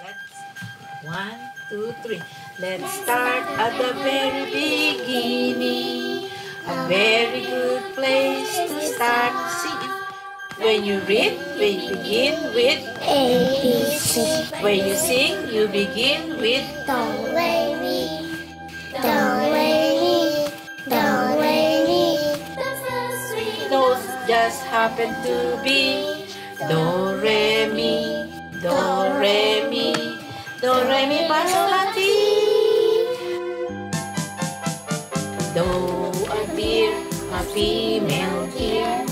Let's one, two, three. Let's start at the very beginning. A very good place to start singing. When you read, we begin with A, B, C, When you sing, you begin with Do, Re, Mi. Do, Re, Mi. Do, Re, Mi. The first three notes just happen to be Do, Re, Mi, Do, Re, Mi, Do, Re, Mi, Fa, Sol, La, Ti. Do, a deer, a female deer,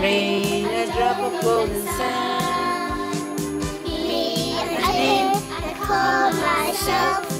rain, a drop of golden sand. Me, I think I call myself